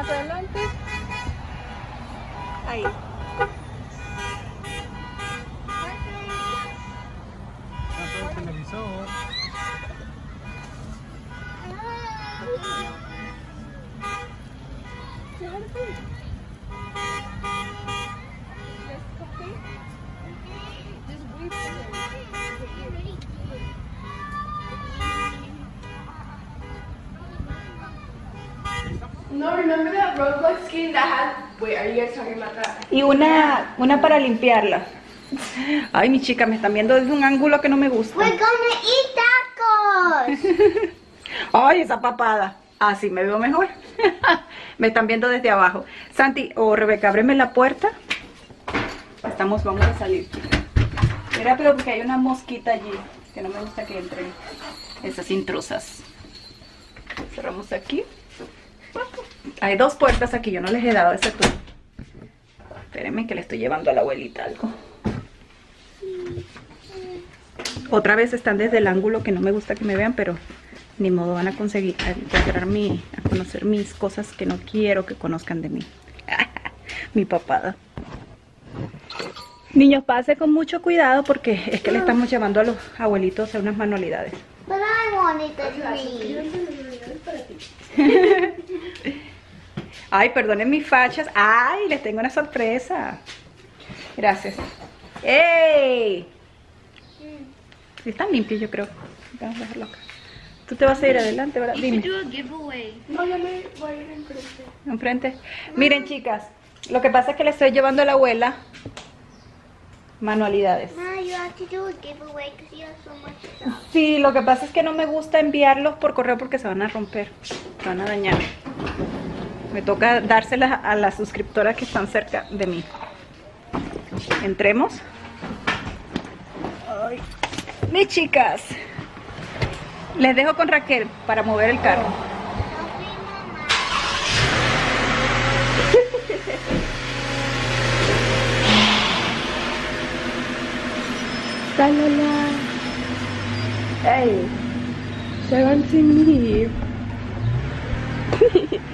más adelante. Ahí. Una, para limpiarla. Ay, mi chica, me están viendo desde un ángulo que no me gusta. We're gonna eat tacos. Ay, esa papada. Así me veo mejor. me están viendo desde abajo. Santi o Rebeca, ábreme la puerta. Estamos, vamos a salir. Mira, pero porque hay una mosquita allí que no me gusta que entren esas intrusas. Cerramos aquí. Hay dos puertas aquí, yo no les he dado ese tour. Espérenme que le estoy llevando a la abuelita algo. Otra vez están desde el ángulo que no me gusta que me vean, pero ni modo van a conseguir a mi, a conocer mis cosas que no quiero que conozcan de mí. mi papada. Niños, pase con mucho cuidado porque es que le estamos llevando a los abuelitos a unas manualidades. But I wanted the tree. Ay, perdonen mis fachas. Ay, les tengo una sorpresa. Gracias. ¡Ey! Sí, están limpios, yo creo. Vamos a dejarlo acá. Tú te vas a ir adelante, ¿verdad? Dime. No, ya me voy a ir enfrente. Enfrente. Miren, chicas. Lo que pasa es que le estoy llevando a la abuela manualidades. Ma, you have to do a giveaway because you have so much stuff. Sí, lo que pasa es que no me gusta enviarlos por correo porque se van a romper, se van a dañar. Me toca dárselas a las suscriptoras que están cerca de mí. Entremos. Mis chicas. Les dejo con Raquel para mover el carro. Talala. Ey, se van sin mí.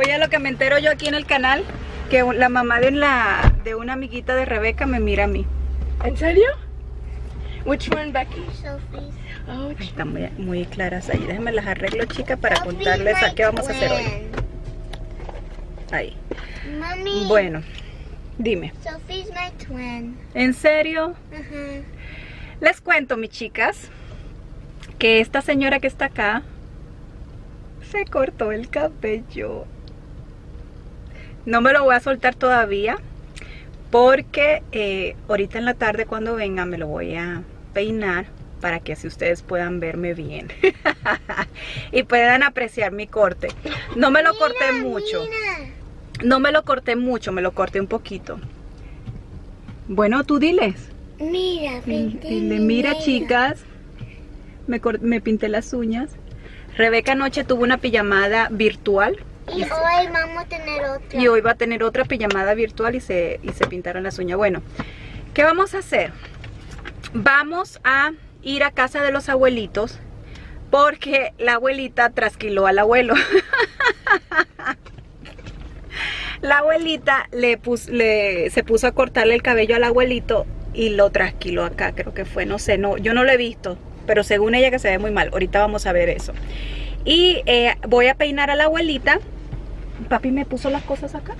Oye, lo que me entero yo aquí en el canal, que la mamá de, la, de una amiguita de Rebeca me mira a mí. ¿En serio? Which one, Becky? Sophie's. Oh, Están muy, muy claras ahí. Déjenme las arreglo, chicas, para contarles a qué vamos a hacer hoy. Ahí. Mommy. Bueno, dime. Sophie's my twin. ¿En serio? Les cuento, mis chicas, que esta señora que está acá se cortó el cabello. No me lo voy a soltar todavía porque eh, ahorita en la tarde cuando venga me lo voy a peinar para que así ustedes puedan verme bien y puedan apreciar mi corte. No me lo corté mucho. Mira. No me lo corté mucho, me lo corté un poquito. Bueno, tú diles. Mira, vente, Dile, mira chicas, me, me pinté las uñas. Rebeca anoche tuvo una pijamada virtual Y hoy vamos a tener otra. y hoy va a tener otra pijamada virtual y se, y se pintaron las uñas. Bueno, ¿qué vamos a hacer? Vamos a ir a casa de los abuelitos porque la abuelita trasquiló al abuelo. La abuelita le, pus- le se puso a cortarle el cabello al abuelito y lo trasquiló acá, creo que fue, no sé, no, yo no lo he visto, pero según ella que se ve muy mal. Ahorita vamos a ver eso. Y eh, voy a peinar a la abuelita. Papi me puso las cosas acá.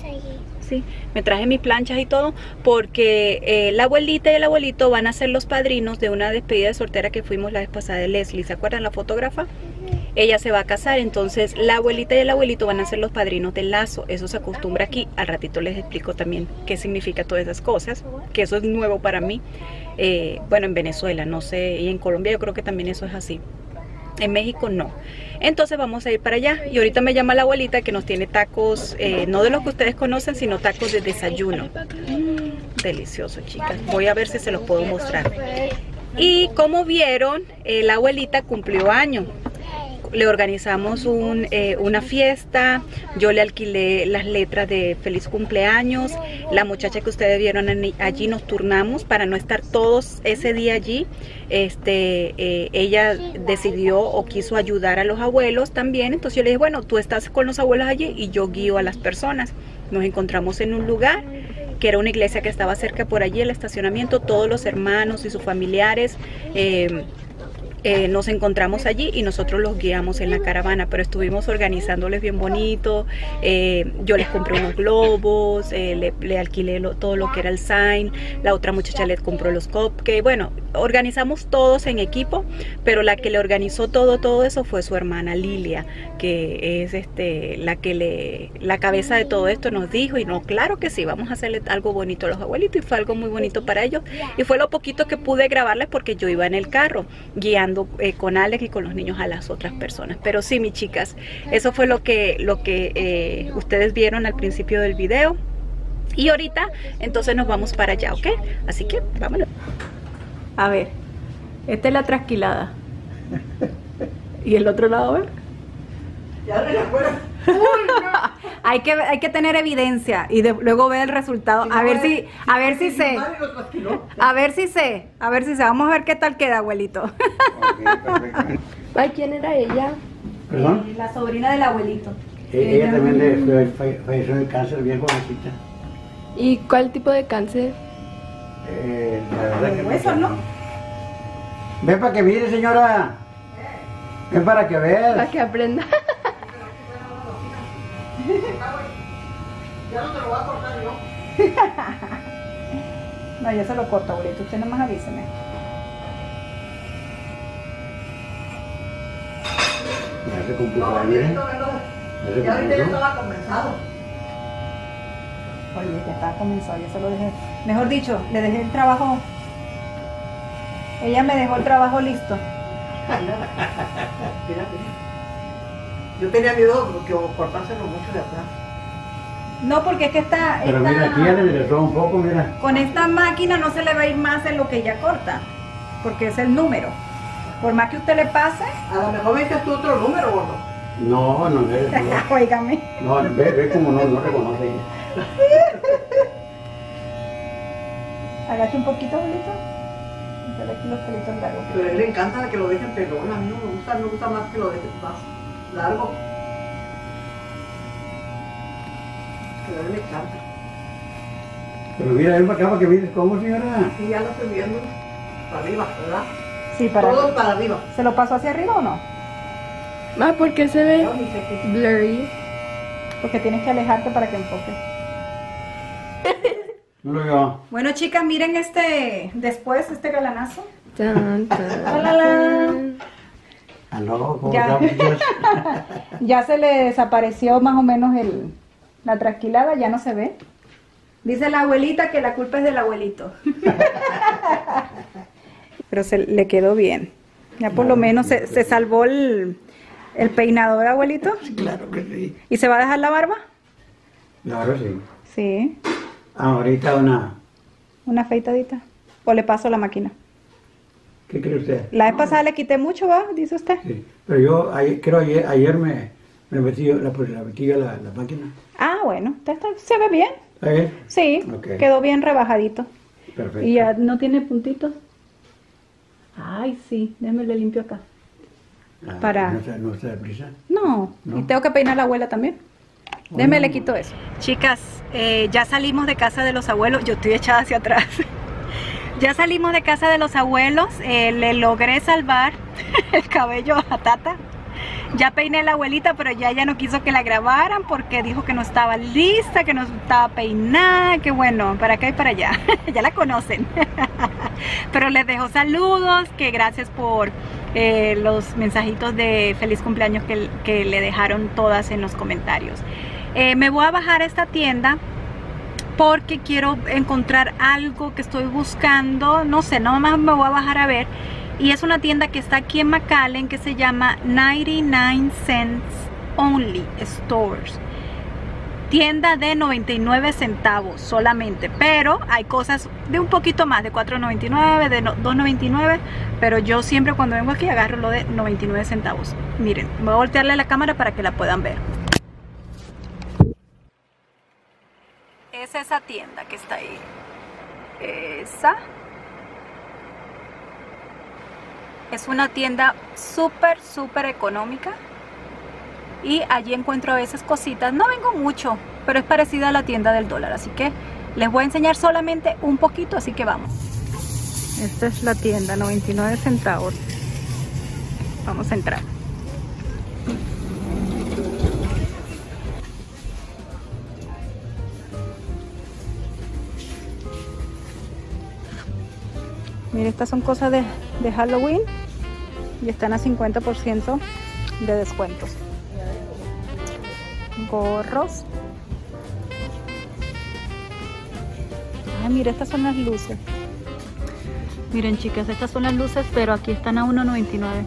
Sí. Sí, me traje mis planchas y todo porque eh, la abuelita y el abuelito van a ser los padrinos de una despedida de soltera que fuimos la vez pasada de Leslie. ¿Se acuerdan la fotógrafa? ella se va a casar, entonces la abuelita y el abuelito van a ser los padrinos del lazo. Eso se acostumbra aquí. Al ratito les explico también qué significa todas esas cosas, que eso es nuevo para mí. Eh, bueno, en Venezuela, no sé, y en Colombia yo creo que también eso es así. En México no. Entonces vamos a ir para allá. Y ahorita me llama la abuelita que nos tiene tacos, eh, no de los que ustedes conocen, sino tacos de desayuno. Delicioso, chicas. Voy a ver si se los puedo mostrar. Y como vieron, eh, la abuelita cumplió año. Le organizamos un, eh, una fiesta, yo le alquilé las letras de feliz cumpleaños, la muchacha que ustedes vieron allí nos turnamos para no estar todos ese día allí. Este, eh, ella decidió o quiso ayudar a los abuelos también, entonces yo le dije, bueno, tú estás con los abuelos allí y yo guío a las personas. Nos encontramos en un lugar que era una iglesia que estaba cerca por allí, el estacionamiento, todos los hermanos y sus familiares. eh, eh, nos encontramos allí y nosotros los guiamos en la caravana, pero estuvimos organizándoles bien bonito. eh, yo les compré unos globos, eh, le, le alquilé lo- todo lo que era el sign, la otra muchacha les compró los cupcakes. Bueno, organizamos todos en equipo, pero la que le organizó todo, todo eso fue su hermana Lilia, que es este la que le, la cabeza de todo esto nos dijo y no, claro que sí, vamos a hacerle algo bonito a los abuelitos y fue algo muy bonito para ellos y fue lo poquito que pude grabarles porque yo iba en el carro guiando eh, con Alex y con los niños a las otras personas. Pero sí, mis chicas, eso fue lo que, lo que eh, ustedes vieron al principio del video. Y ahorita, entonces nos vamos para allá, ¿ok? Así que vámonos. A ver, esta es la trasquilada. Y el otro lado, a ver. Hay que hay que tener evidencia y de- luego ver el resultado. A ver si a ver si sé. A ver si sé. A ver si sé. Vamos a ver qué tal queda, abuelito. Ay, ¿quién era ella? ¿Perdón? La sobrina del abuelito. E- Ella también le fue- falle- falleció de cáncer bien jovencita. ¿Y cuál tipo de cáncer? Eh, la verdad que Hueso, ¿no? Ven para que mire, señora. Ven para que Para veas. que aprenda. No, yo se lo corto, abuelito. Usted nomás avíseme. Ya se cumplió por ahí, miren. Ya se cumplió. Oye, que estaba comenzado, yo se lo dejé. Mejor dicho, le dejé el trabajo. Ella me dejó el trabajo listo. Yo tenía miedo que cortárselo mucho de atrás. No, porque es que está. Pero mira, aquí ya le enderezó un poco, mira. Con esta máquina no se le va a ir más en lo que ella corta, porque es el número. Por más que usted le pase, A lo mejor me dices tú otro número, gordo. No, no, no. oígame. No, no, ve, ve como no, no reconoce ella. Agache un poquito, abuelito. Dale aquí los pelitos largos. Pero a él le encanta que lo dejen pelón. A mí no me gusta, me gusta más que lo dejen más largo. Pero a él le encanta. Pero mira, ven para acá para que mires cómo, señora. Y ya lo estoy viendo. Para arriba, ¿verdad? Sí, para. Todo para arriba. ¿Se lo pasó hacia arriba o no? Ah, ¿por qué se ve qué- blurry? Porque tienes que alejarte para que enfoque. No lo veo. Bueno, chicas, miren este después, este galanazo. Tan, tan, Hola. tan. Aló, ¿cómo Ya. Ya se le desapareció más o menos el, la trasquilada, ya no se ve. Dice la abuelita que la culpa es del abuelito. Pero se le quedó bien. Ya por lo menos se, se salvó el, el peinador, abuelito. Claro que sí. ¿Y se va a dejar la barba? Claro, sí. Sí. Ahorita una. Una afeitadita. ¿O le paso la máquina? ¿Qué cree usted? La vez pasada le quité mucho, ¿va? Dice usted. Sí. Pero yo ayer, creo ayer, ayer me, me metí la, pues, la metí la, la máquina. Ah, bueno, se ve bien. ¿Está bien? Sí, Ok. quedó bien rebajadito. Perfecto. ¿Y ya no tiene puntitos? Ay, sí, déjame le limpio acá. Ah, para- No está, no está deprisa. No, No. y tengo que peinar a la abuela también. Déjame le quito eso. Chicas, eh, ya salimos de casa de los abuelos. Yo estoy echada hacia atrás. ya salimos de casa de los abuelos. eh, le logré salvar el cabello a Tata. Ya peiné a la abuelita, pero ya ella no quiso que la grabaran porque dijo que no estaba lista, que no estaba peinada, que bueno, para acá y para allá. ya la conocen. Pero les dejo saludos, que gracias por eh, los mensajitos de feliz cumpleaños que, le dejaron todas en los comentarios. Eh, me voy a bajar a esta tienda porque quiero encontrar algo que estoy buscando. No sé, nada más me voy a bajar a ver. Y es una tienda que está aquí en McAllen que se llama 99 Cents Only Stores. Tienda de 99 centavos solamente, pero hay cosas de un poquito más, de 4.99, de no- 2.99, pero yo siempre cuando vengo aquí agarro lo de 99 centavos. Miren, voy a voltearle la cámara para que la puedan ver. Es esa tienda que está ahí. Esa. Es una tienda súper, súper económica. Y allí encuentro a veces cositas. No vengo mucho, pero es parecida a la tienda del dólar. Así que les voy a enseñar solamente un poquito, así que vamos. Esta es la tienda, 99 centavos. Vamos a entrar. Mire, estas son cosas de, de Halloween y están a 50% de descuentos. Gorros. Ay, mire, estas son las luces. Miren, chicas, estas son las luces, pero aquí están a 1.99.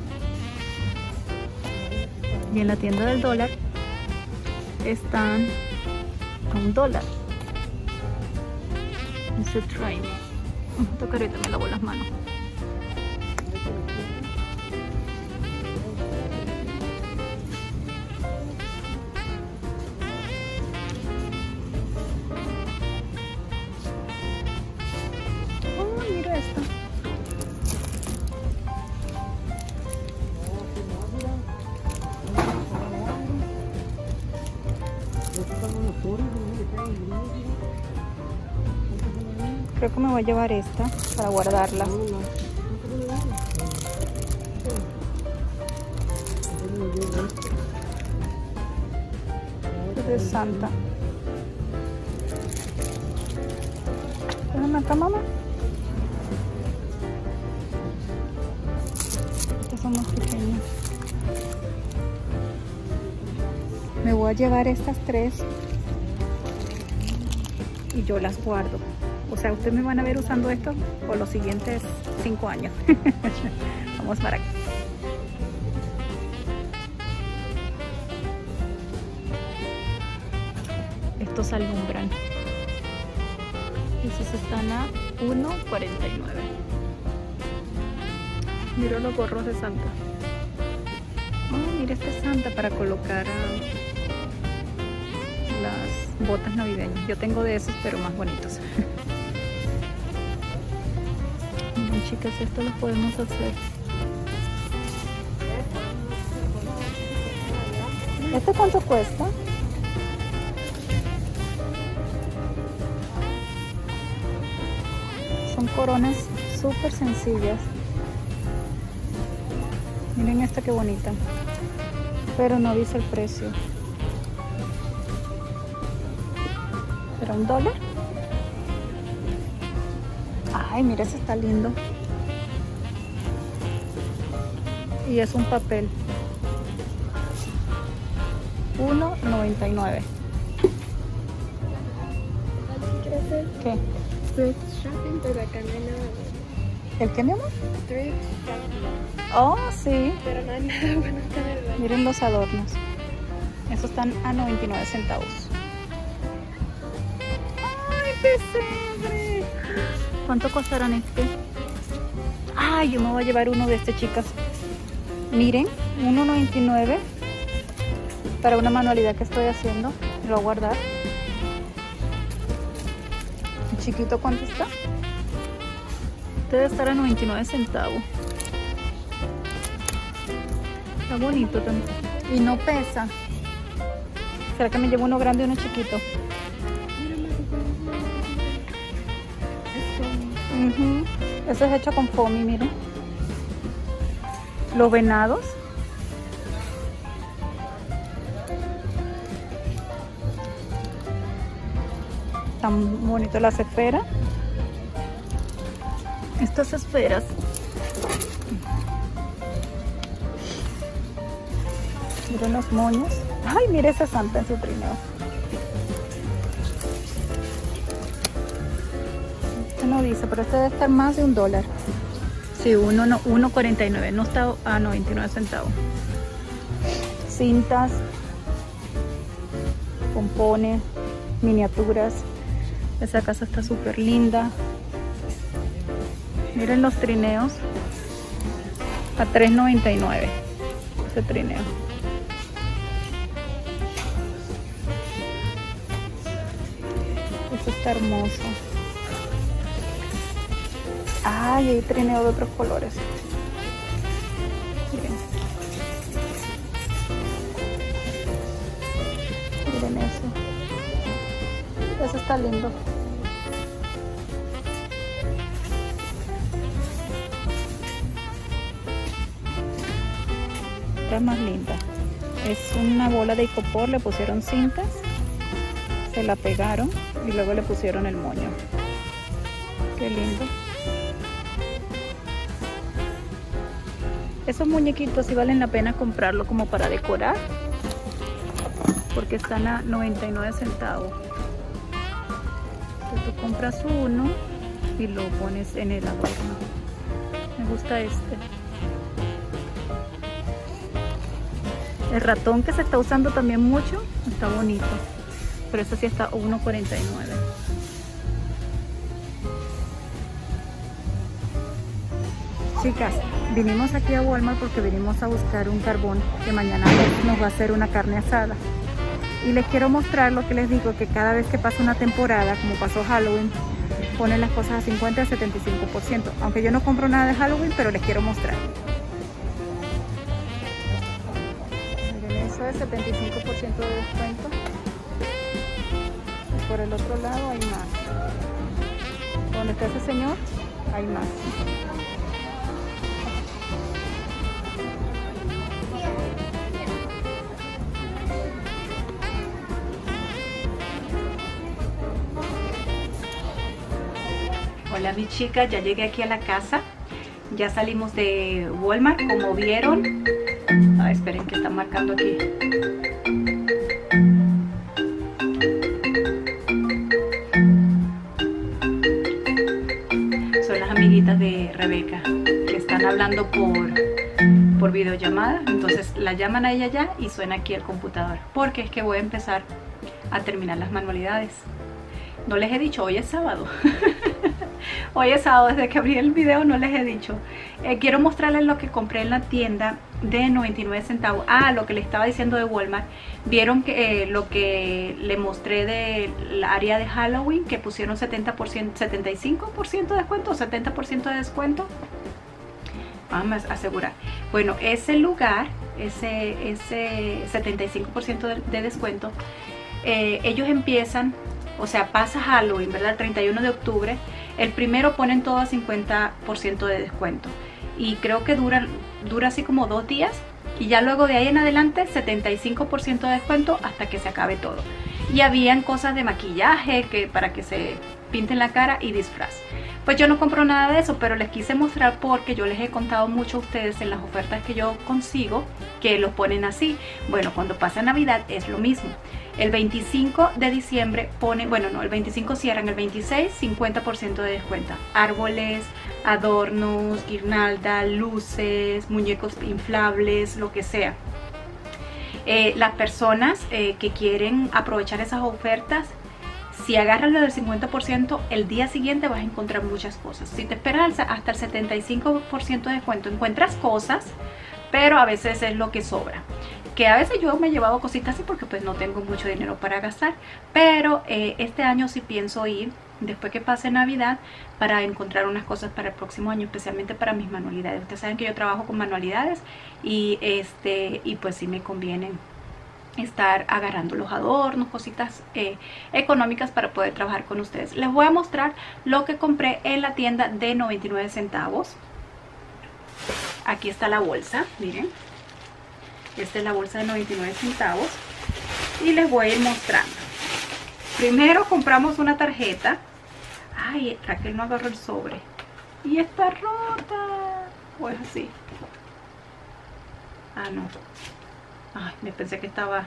Y en la tienda del dólar están a un dólar. Dice train. Toca ahorita me lavo las manos. Creo que me voy a llevar esta para guardarla. De Santa. Déjame acá, mamá. Estas son más pequeñas. Me voy a llevar estas tres y yo las guardo. O sea, ustedes me van a ver usando esto por los siguientes cinco años. Vamos para acá. Estos alumbran. Esos están a 1.49. Mira los gorros de Santa. Oh, mira este Santa para colocar ah, las botas navideñas. Yo tengo de esos, pero más bonitos. chicas, esto lo podemos hacer. ¿Este cuánto cuesta? Son coronas súper sencillas. Miren esta qué bonita. Pero no dice el precio. ¿Será un dólar? Ay, mira, ese está lindo. Y es un papel. 1.99. Quiero hacer ¿Qué? thrift shopping, pero acá no hay nada. ¿El qué, mi amor? Thrift shopping, Oh, sí. pero no hay nada bueno acá, ¿verdad? Miren los adornos. Estos están a 99 centavos. ¡Ay, pesebre! ¿Cuánto costarán este? Ay, yo me voy a llevar uno de este, chicas. Miren, 1.99 para una manualidad que estoy haciendo. Lo voy a guardar. ¿El chiquito cuánto está? Debe estar a 99 centavos. Está bonito también. Y no pesa. ¿Será que me llevo uno grande y uno chiquito? Ujú. Eso es hecho con foamy, miren. Los venados. Tan bonito las esferas. estas esferas. Miren los moños. Ay, mire esa santa en su trineo. Este no dice, pero este debe estar más de un dólar. Sí, uno no, 1.49, no está a 99 centavos. Cintas, pompones, miniaturas. Esa casa está súper linda. Miren los trineos. A 3.99 ese trineo. Eso está hermoso. Ay, hay trineo de otros colores. Miren. Miren eso. Eso está lindo. Esta es más linda. Es una bola de icopor, le pusieron cintas, se la pegaron y luego le pusieron el moño. Qué lindo. Esos muñequitos sí valen la pena comprarlo como para decorar. Porque están a 99 centavos. Entonces tú compras uno y lo pones en el adorno. Me gusta este. El ratón que se está usando también mucho está bonito. Pero eso sí está a 1.49. Chicas, vinimos aquí a Walmart porque vinimos a buscar un carbón que mañana nos va a hacer una carne asada. Y les quiero mostrar lo que les digo, que cada vez que pasa una temporada, como pasó Halloween, ponen las cosas a 50 a 75%. Aunque yo no compro nada de Halloween, pero les quiero mostrar. Miren, eso es 75% de descuento. Y por el otro lado hay más. Donde está ese señor, hay más. Hola mi chica, ya llegué aquí a la casa. Ya salimos de Walmart, como vieron. Ah, esperen que está marcando aquí. Son las amiguitas de Rebeca que están hablando por, por videollamada. Entonces la llaman a ella ya y suena aquí el computador. Porque es que voy a empezar a terminar las manualidades. No les he dicho, hoy es sábado. Hoy es sábado, desde que abrí el video no les he dicho. Eh, quiero mostrarles lo que compré en la tienda de 99 centavos. Ah, lo que le estaba diciendo de Walmart. Vieron que eh, lo que le mostré del área de Halloween, que pusieron 70%, 75% de descuento, 70% de descuento. Vamos a asegurar. Bueno, ese lugar, ese, ese 75% de, de, descuento, eh, ellos empiezan, o sea, pasa Halloween, ¿verdad? El 31 de octubre el primero ponen todo a 50% de descuento y creo que dura, dura así como dos días y ya luego de ahí en adelante 75% de descuento hasta que se acabe todo. Y habían cosas de maquillaje que para que se pinten la cara y disfraz. Pues yo no compro nada de eso, pero les quise mostrar porque yo les he contado mucho a ustedes en las ofertas que yo consigo que lo ponen así. Bueno, cuando pasa Navidad es lo mismo. El 25 de diciembre ponen, bueno, no, el 25 cierran, el 26 50% de descuento. Árboles, adornos, guirnalda, luces, muñecos inflables, lo que sea. Eh, las personas eh, que quieren aprovechar esas ofertas si agarras lo del 50%, el día siguiente vas a encontrar muchas cosas. Si te esperas hasta el 75% de descuento, encuentras cosas, pero a veces es lo que sobra. Que a veces yo me he llevado cositas así porque pues no tengo mucho dinero para gastar. Pero eh, este año sí pienso ir, después que pase Navidad, para encontrar unas cosas para el próximo año, especialmente para mis manualidades. Ustedes saben que yo trabajo con manualidades y, este, y pues sí me convienen estar agarrando los adornos, cositas eh, económicas para poder trabajar con ustedes. Les voy a mostrar lo que compré en la tienda de 99 centavos. Aquí está la bolsa, miren. Esta es la bolsa de 99 centavos. Y les voy a ir mostrando. Primero compramos una tarjeta. Ay, Raquel no agarró el sobre. Y está rota. ¿O es así? Ah, no. Ay, me pensé que estaba...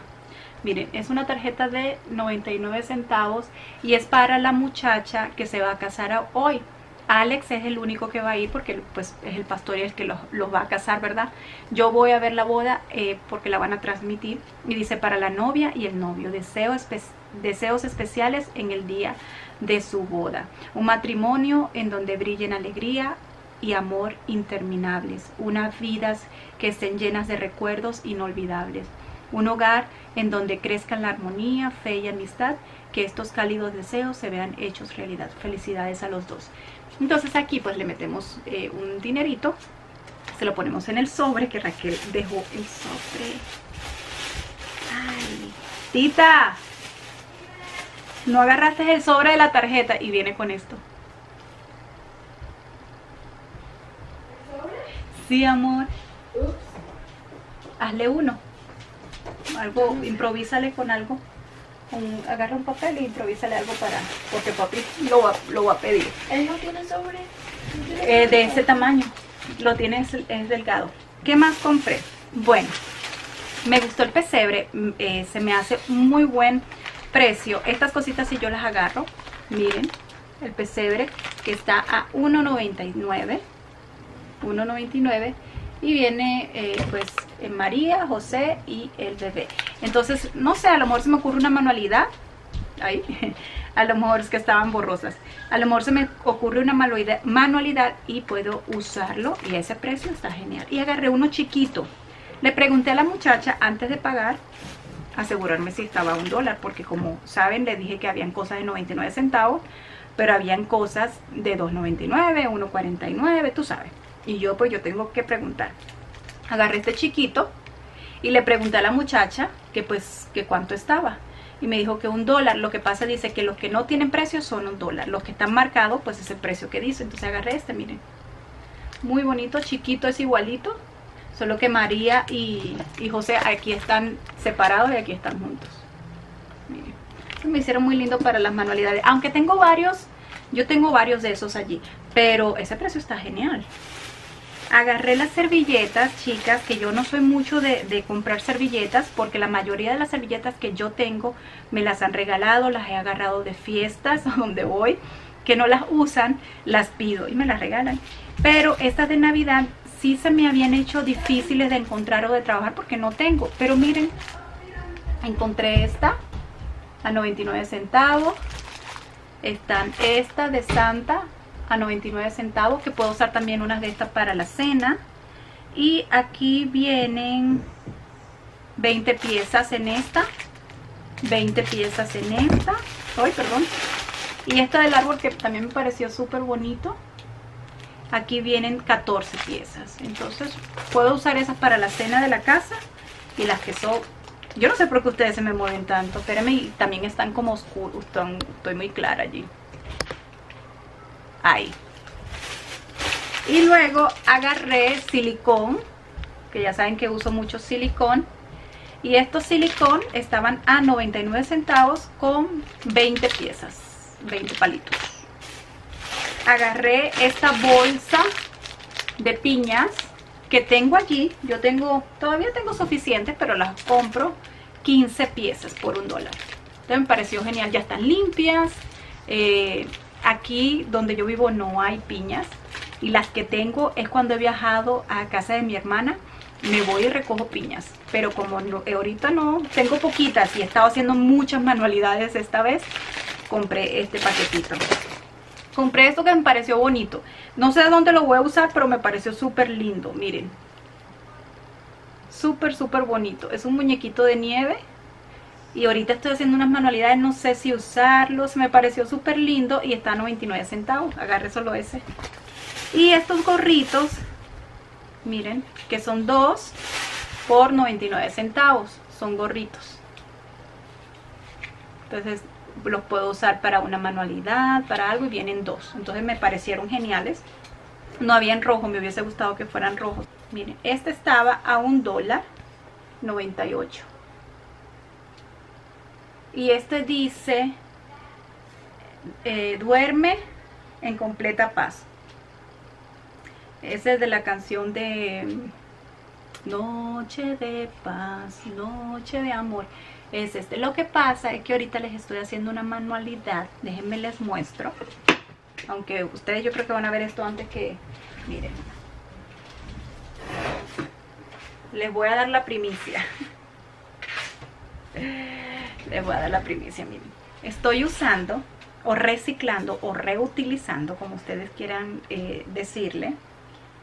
Miren, es una tarjeta de 99 centavos y es para la muchacha que se va a casar hoy. Alex es el único que va a ir porque pues es el pastor y el que los, los va a casar, ¿verdad? Yo voy a ver la boda eh, porque la van a transmitir y dice para la novia y el novio, deseos especiales en el día de su boda. Un matrimonio en donde brillen alegría y amor interminables. Unas vidas que estén llenas de recuerdos inolvidables. Un hogar en donde crezcan la armonía, fe y amistad. Que estos cálidos deseos se vean hechos realidad. Felicidades a los dos. Entonces aquí pues le metemos eh, un dinerito. Se lo ponemos en el sobre que Raquel dejó el sobre. Ay, Tita, no agarraste el sobre de la tarjeta y viene con esto. Sí, amor. Hazle uno. Algo, improvísale con algo. Un- agarra un papel e improvísale algo para. Porque papi lo va, lo va a pedir. Él no tiene sobre. Eh, de ese tamaño. Lo tiene, es, es delgado. ¿Qué más compré? Bueno, me gustó el pesebre. mm, eh, se me hace muy buen precio. Estas cositas si yo las agarro. Miren, el pesebre que está a 1.99. 1.99 y viene eh, pues María, José y el bebé. Entonces, no sé, a lo mejor se me ocurre una manualidad. Ahí, a lo mejor es que estaban borrosas. A lo mejor se me ocurre una manualidad, y puedo usarlo y ese precio está genial. Y agarré uno chiquito. Le pregunté a la muchacha antes de pagar, asegurarme si estaba a un dólar, porque como saben le dije que habían cosas de 99 centavos, pero habían cosas de 2.99, 1.49, tú sabes. Y yo pues yo tengo que preguntar. Agarré este chiquito y le pregunté a la muchacha que pues que cuánto estaba. Y me dijo que un dólar. Lo que pasa dice que los que no tienen precio son un dólar. Los que están marcados pues es el precio que dice. Entonces agarré este, miren. Muy bonito, chiquito, es igualito. Solo que María y, y José aquí están separados y aquí están juntos. Miren. Me hicieron muy lindo para las manualidades. Aunque tengo varios, yo tengo varios de esos allí. Pero ese precio está genial. Agarré las servilletas, chicas, que yo no soy mucho de, comprar servilletas porque la mayoría de las servilletas que yo tengo me las han regalado, las he agarrado de fiestas donde voy, que no las usan, las pido y me las regalan. Pero estas de Navidad sí se me habían hecho difíciles de encontrar o de trabajar porque no tengo. Pero miren, encontré esta a 99 centavos. Están esta de Santa a 99 centavos, que puedo usar también unas de estas para la cena. Y aquí vienen 20 piezas en esta, 20 piezas en esta. Ay, perdón. Y esta del árbol que también me pareció súper bonito. Aquí vienen 14 piezas. Entonces puedo usar esas para la cena de la casa. Y las que son... Yo no sé por qué ustedes se me mueven tanto. Espérenme, y también están como oscuros. Están- Estoy muy clara allí. Y luego agarré silicón. Que ya saben que uso mucho silicón. Y estos silicón estaban a 99 centavos con 20 piezas. 20 palitos agarré esta bolsa de piñas que tengo allí. Yo tengo, todavía tengo suficientes, pero las compro 15 piezas por un dólar. Entonces me pareció genial, ya están limpias. Eh, aquí donde yo vivo no hay piñas. Y las que tengo es cuando he viajado a casa de mi hermana. Me voy y recojo piñas. Pero como no- eh, ahorita no, tengo poquitas y he estado haciendo muchas manualidades esta vez, compré este paquetito. Compré esto que me pareció bonito. No sé dónde lo voy a usar, pero me pareció súper lindo. Miren. Súper, súper bonito. Es un muñequito de nieve. Y ahorita estoy haciendo unas manualidades, no sé si usarlos. Me pareció súper lindo y está a 99 centavos. Agarré solo ese. Y estos gorritos, miren, que son dos por 99 centavos. Son gorritos. Entonces los puedo usar para una manualidad, para algo y vienen dos. Entonces me parecieron geniales. No había en rojo, me hubiese gustado que fueran rojos. Miren, este estaba a un dólar 98. Y este dice, eh, duerme en completa paz. Ese es de la canción de Noche de paz, noche de amor. Es este. Lo que pasa es que ahorita les estoy haciendo una manualidad. Déjenme les muestro. Aunque ustedes yo creo que van a ver esto antes que... Miren. Les voy a dar la primicia. Les voy a dar la primicia, miren. Estoy usando o reciclando o reutilizando, como ustedes quieran eh, decirle,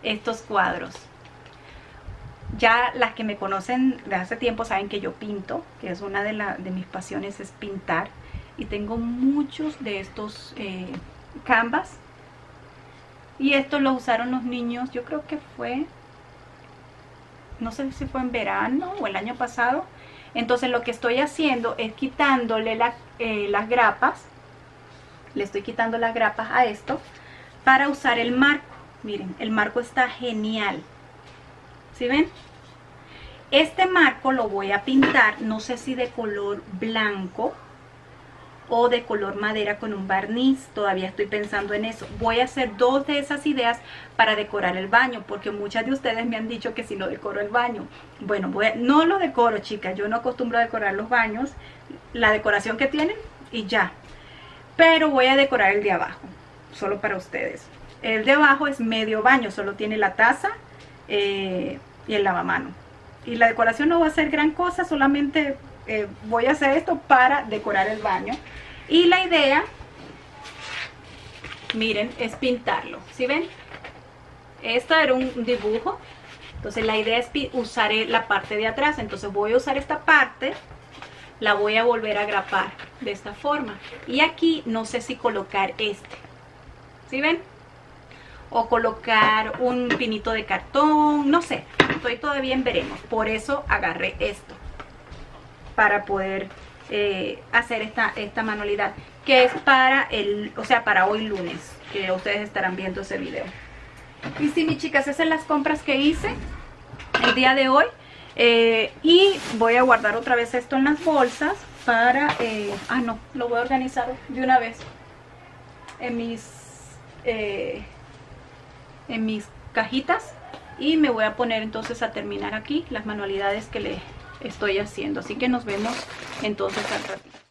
estos cuadros. Ya las que me conocen de hace tiempo saben que yo pinto, que es una de, de mis pasiones es pintar. Y tengo muchos de estos eh, canvas. Y estos los usaron los niños, yo creo que fue, no sé si fue en verano o el año pasado. Entonces lo que estoy haciendo es quitándole eh, las grapas. Le estoy quitando las grapas a esto para usar el marco. Miren, el marco está genial. ¿Sí ven? Este marco lo voy a pintar, no sé si de color blanco o de color madera con un barniz. Todavía estoy pensando en eso. Voy a hacer dos de esas ideas para decorar el baño, porque muchas de ustedes me han dicho que si no decoro el baño. Bueno, no lo decoro, chicas. Yo no acostumbro a decorar los baños. La decoración que tienen y ya. Pero voy a decorar el de abajo, solo para ustedes. El de abajo es medio baño, solo tiene la taza eh, y el lavamano. Y la decoración no va a ser gran cosa, solamente eh, voy a hacer esto para decorar el baño. Y la idea, miren, es pintarlo. ¿Sí ven? Esto era un dibujo. Entonces la idea es usar eh, la parte de atrás. Entonces voy a usar esta parte la voy a volver a grapar de esta forma. Y aquí no sé si colocar este. ¿Sí ven? O colocar un pinito de cartón, no sé. Estoy todavía en veremos. Por eso agarré esto. Para poder eh, hacer esta, esta manualidad. Que es para el, o sea, para hoy lunes. Que ustedes estarán viendo ese video. Y sí, mis chicas, esas son las compras que hice el día de hoy. Eh, y voy a guardar otra vez esto en las bolsas para... eh, ah, no, lo voy a organizar de una vez en mis, en mis cajitas. Y me voy a poner entonces a terminar aquí las manualidades que le estoy haciendo. Así que nos vemos entonces al ratito.